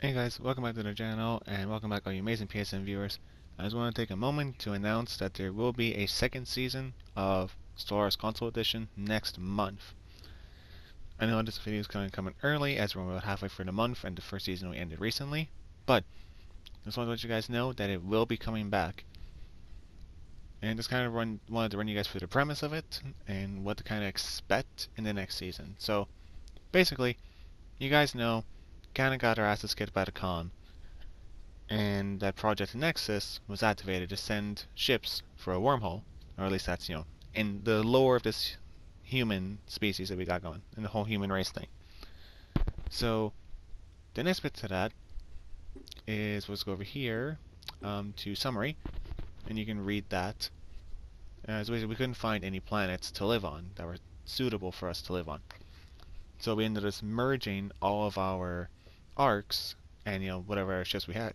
Hey guys, welcome back to the channel and welcome back all you amazing PSN viewers. I just want to take a moment to announce that there will be a second season of Stellaris Console Edition next month. I know this video is coming coming early as we're about halfway through the month and the first season we ended recently, but I just want to let you guys know that it will be coming back. And just kind of run, wanted to run you guys through the premise of it and what to kind of expect in the next season. So basically, you guys know kind of got our asses kicked by the Khan. And that Project Nexus was activated to send ships for a wormhole. Or at least that's, you know, in the lore of this human species that we got going. And the whole human race thing. So, the next bit to that is, let's go over here um, to summary. And you can read that. Uh, so we couldn't find any planets to live on that were suitable for us to live on. So we ended up merging all of our arcs and you know whatever ships we had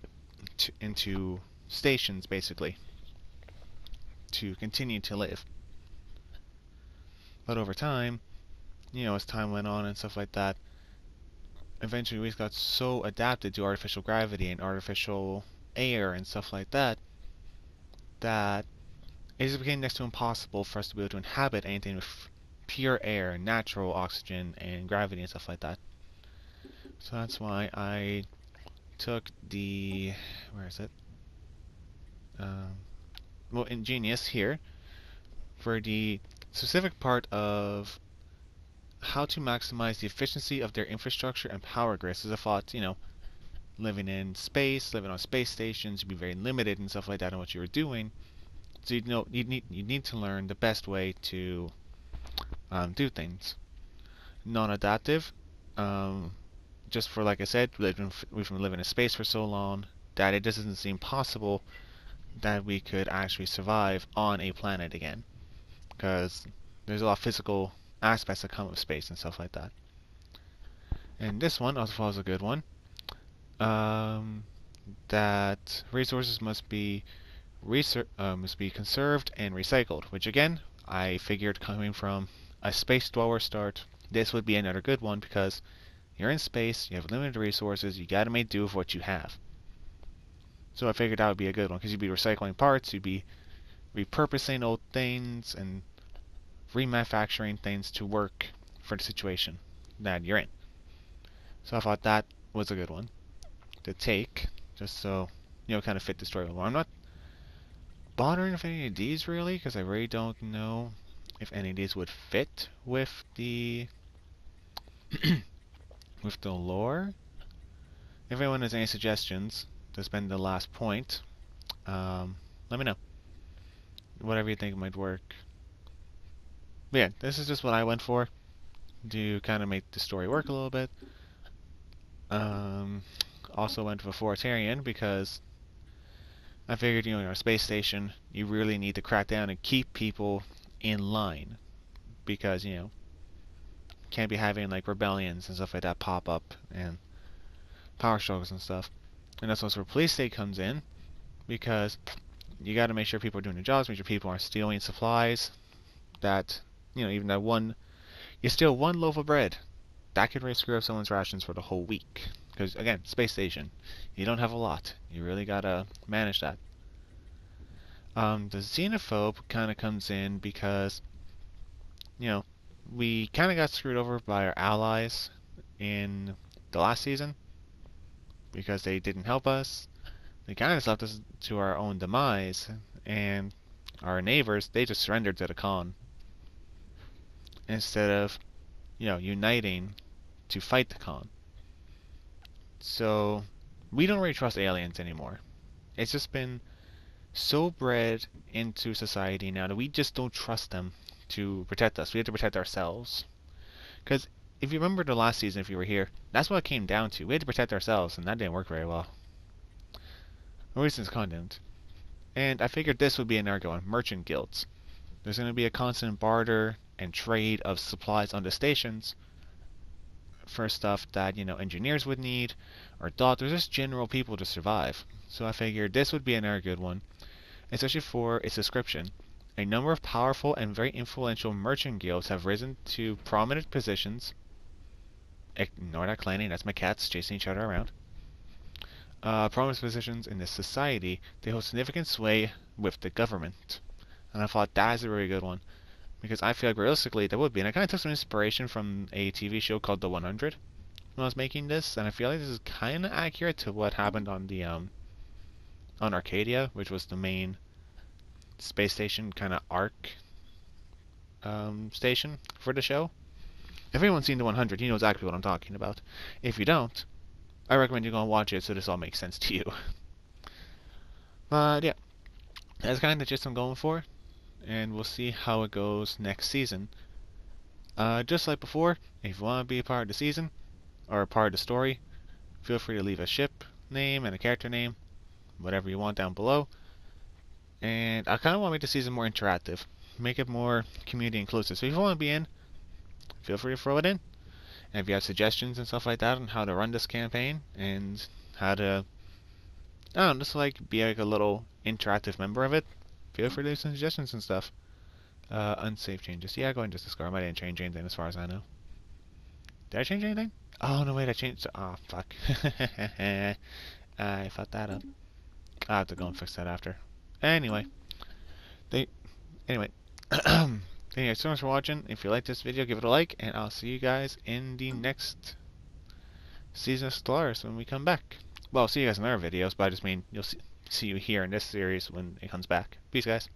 to, into stations basically to continue to live. But over time, you know, as time went on and stuff like that, eventually we got so adapted to artificial gravity and artificial air and stuff like that that it just became next to impossible for us to be able to inhabit anything with pure air, natural oxygen, and gravity and stuff like that. So that's why I took the, where is it? Um, well, Ingenious here for the specific part of how to maximize the efficiency of their infrastructure and power grids. As I thought, you know, living in space, living on space stations, you'd be very limited and stuff like that on what you were doing. So you know you need you need to learn the best way to um, do things. Non-adaptive. Um, just for, like I said, we've been, we've been living in space for so long that it doesn't seem possible that we could actually survive on a planet again. Because there's a lot of physical aspects that come with space and stuff like that. And this one also is a good one. Um, that resources must be uh, must be conserved and recycled, which again, I figured coming from a space dweller start, this would be another good one because you're in space, you have limited resources, you gotta make do with what you have. So I figured that would be a good one, because you'd be recycling parts, you'd be repurposing old things, and remanufacturing things to work for the situation that you're in. So I thought that was a good one to take, just so, you know, kind of fit the story. I'm not bothering with any of these, really, because I really don't know if any of these would fit with the with the lore. If anyone has any suggestions to spend the last point, um, let me know. Whatever you think might work. But yeah, this is just what I went for to kind of make the story work a little bit. Um, also went for authoritarian because I figured, you know, in our space station, you really need to crack down and keep people in line because, you know, can't be having like rebellions and stuff like that pop up and power struggles and stuff. And that's also where police state comes in because you got to make sure people are doing their jobs, make sure people aren't stealing supplies. That you know, even that one, you steal one loaf of bread, that could really screw up someone's rations for the whole week. Because again, space station, you don't have a lot. You really gotta manage that. Um, the xenophobe kind of comes in because, you know, we kind of got screwed over by our allies in the last season because they didn't help us. They kind of left us to our own demise, and our neighbors, they just surrendered to the Khan Instead of, you know, uniting to fight the Khan. So, we don't really trust aliens anymore. It's just been so bred into society now that we just don't trust them to protect us. We have to protect ourselves. Because if you remember the last season, if you were here, that's what it came down to. We had to protect ourselves, and that didn't work very well. Since condemned. And I figured this would be an ergo on merchant guilds. There's going to be a constant barter and trade of supplies on the stations for stuff that, you know, engineers would need, or doctors, just general people to survive. So I figured this would be another good one, especially for its description. A number of powerful and very influential merchant guilds have risen to prominent positions. Ignore that clanning, that's my cats chasing each other around. uh, prominent positions in this society, they hold significant sway with the government. And I thought that is a very good one. Because I feel like realistically that would be. And I kind of took some inspiration from a TV show called The 100 when I was making this. And I feel like this is kind of accurate to what happened on the, um, on Arcadia, which was the main space station kind of arc um, station for the show. If anyone's seen the 100, you know exactly what I'm talking about. If you don't, I recommend you go and watch it so this all makes sense to you. But yeah, that's kind of the gist I'm going for, and we'll see how it goes next season. Uh, just like before, if you want to be a part of the season, or a part of the story, feel free to leave a ship name and a character name, whatever you want down below. And I kind of want to make the season more interactive, make it more community inclusive. So if you want to be in, feel free to throw it in. And if you have suggestions and stuff like that on how to run this campaign and how to, I don't know, just like be like a little interactive member of it, feel free to leave some suggestions and stuff. Uh, unsafe changes. Yeah, go ahead and just discard. I didn't change anything as far as I know. Did I change anything? Oh, no, wait, I changed. Oh, fuck. I fucked that up. I'll have to go and fix that after. Anyway. They, anyway. Guys so much for watching. If you like this video, give it a like, and I'll see you guys in the next season of Stellaris when we come back. Well, I'll see you guys in other videos, but I just mean you'll see, see you here in this series when it comes back. Peace, guys.